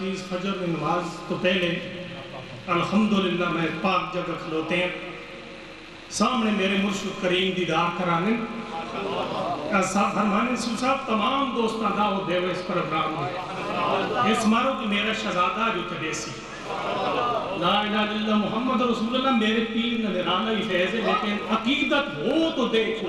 تفویض فجر میں نماز تو پہلے الحمدللہ میں پاک جگہ کھلوتے ہیں۔ سامنے میرے مرشد کریم دیدار کرانے۔ صاحب فرمانے، سو صاحب، تمام دوستان داؤ دیو اس پروگرام میں اس مارو کہ میرا شہزادہ جو تبیسی لا الہ الا اللہ محمد رسول اللہ، میرے پیر نظرانہ ہی فیض ہے، لیکن عقیدت ہو تو دیکھو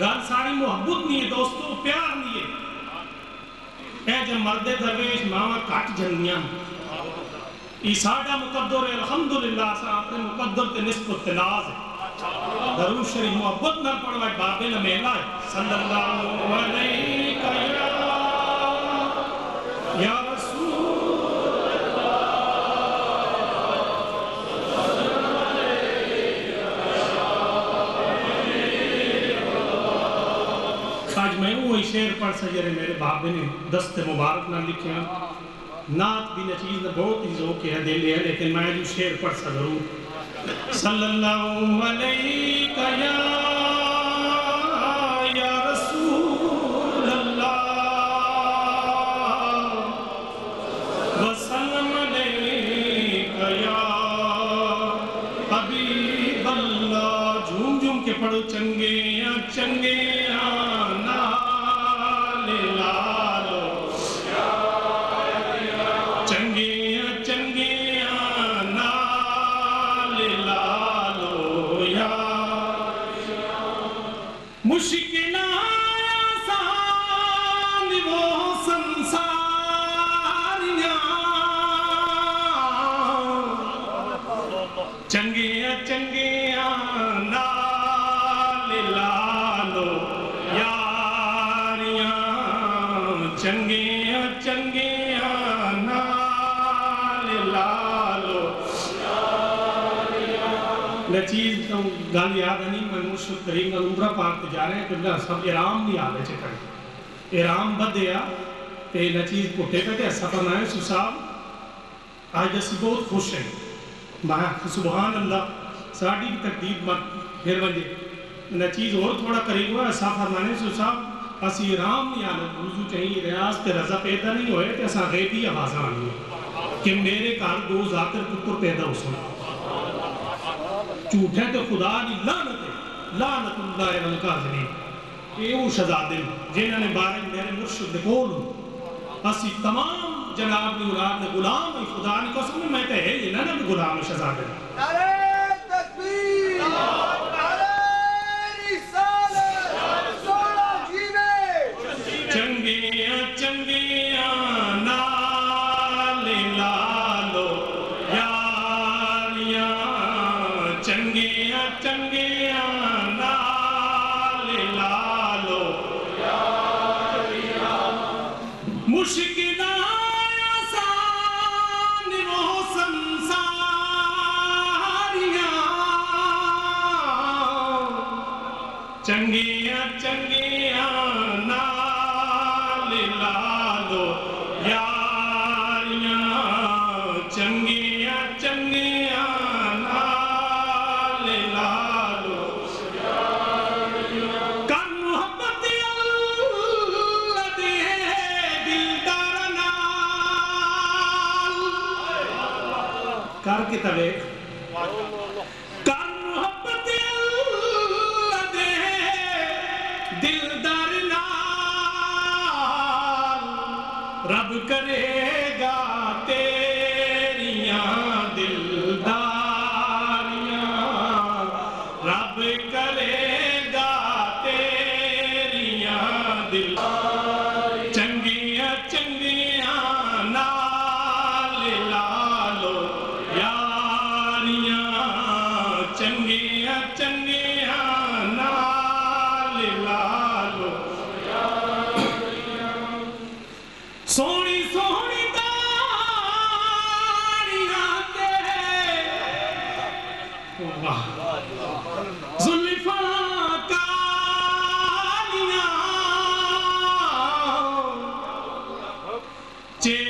گل ساری محبت نہیں ہے دوستو پیار نہیں ہے مرد درویش ماما کٹ جنگیاں۔ ای ساڑا مقدر الحمدللہ، سا اپنے مقدر تے نسبت تلاز ہے۔ درود شریف محبت نہ پڑھوا بابے نہ میلا ہے۔ صلی اللہ علیہ وسلم۔ یا آج میں وہی شعر پڑھ سجرے میرے بابے نے دست مبارک نہ لکھیا۔ نات بھی نچیز نے بہت ہی ذوق ہے، دل ہے، لیکن میں جو شعر پڑھ سا ضرور۔ صلی اللہ علیہ وسلم سنساریاں چنگے چنگے لالو یاریاں چنگے چنگے آنا لے لالو نچیز تو گل یاد نہیں میں مرشد کریم کا عمرہ پاک تے جا رہے ہیں کہ سب ارام نہیں آلے چکر ارام بدیا تے نچیز پٹے پہ تے سفر نہ ہے سو صاحب آج اسی بہت خوش ہیں میں سبحان اللہ ساڑی کی تقدیر مت پھر ونجے نچیز اور تھوڑا قریب ہوا ایسا فرمانے سو صاحب اسی ارام نہیں آلے وضو چاہیے ریاض تے رضا پیدا نہیں ہوئے تے ایسا غیبی آوازاں آنی کہ میرے کار دو ذاتر پتر پیدا ہو سنا جھوٹے تو خدا دی لعنت ہے لعنت اللہ علی الکاذبین یہ وہ شہزادے جنہوں نے بارے میرے مرشد دے کول اسی تمام جناب دی اولاد نے غلام ہے خدا نے قسم میں میں تے ہے یہ نہ نہ غلام ہے شہزادے نعرہ تکبیر نعرہ رسالت سونا جیوے چنگے چنگے چنگیاں چنگیاں نال لالو، یاریاں چنگیاں چنگیاں نال لالو۔ کر محبت اللہ دے دلدار نال۔ کر کے توے کرے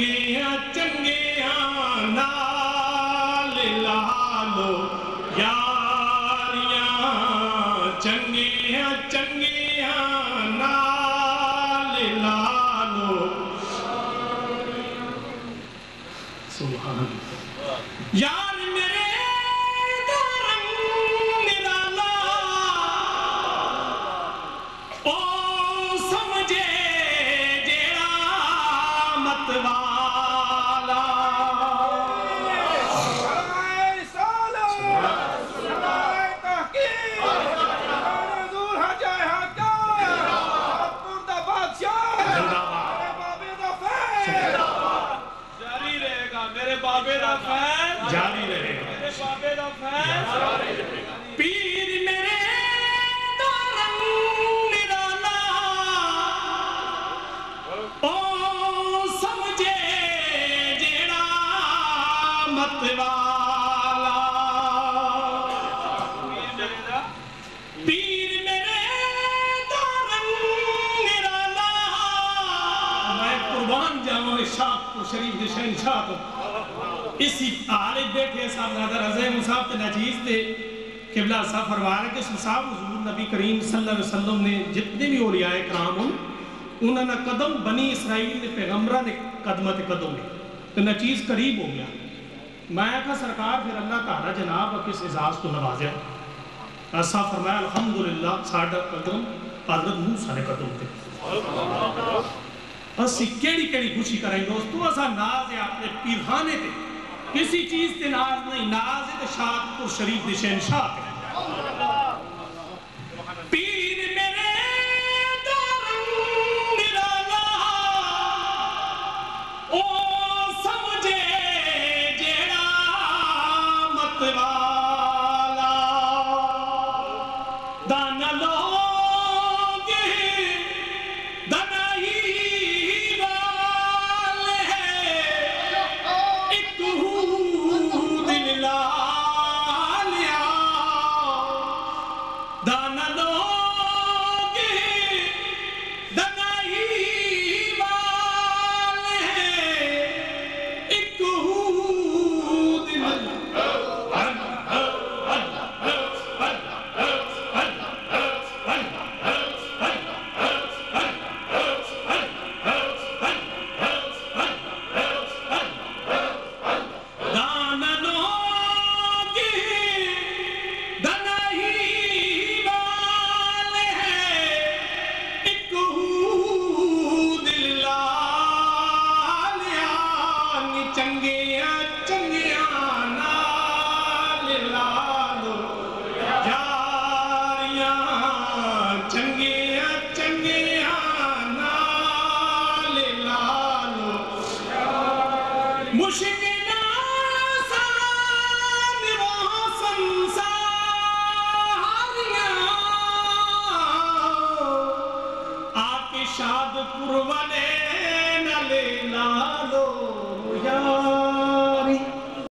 چنگیاں چنگیاں نال لالو یاریاں چنگیاں چنگیاں نال لالو سبحان اللہ قربان جاؤں شریف دے شہنشاہ کو اسی آلے بیٹھے صاحب نادر عزیم صاحب تے نجیز تے قبلہ صاحب فرمایا کہ اس صاحب حضور نبی کریم صلی اللہ علیہ وسلم نے جتنے بھی اولیاء کرام ہوں انہوں نے قدم بنی اسرائیل نے پیغمبرہ نے قدمت قدم نے۔ تو نچیز قریب ہو گیا۔ میں کہا سرکار پھر اللہ تعالیٰ ہاں جناب کس اعزاز کو نوازیا ایسا فرمایا الحمدللہ، ساڈا قدم حضرت موسیٰ نے قدم تے۔ اسی کیڑی کیڑی خوشی کریں دوستو اسا ناز ہے اپنے پیرخانے تے۔ کسی چیز تے ناز نہیں، ناز ہے تے شاہد پور شریف دے شہنشاہ تے پیر میرے دا نرالا او سمجھے جیڑا متوالا Muşinli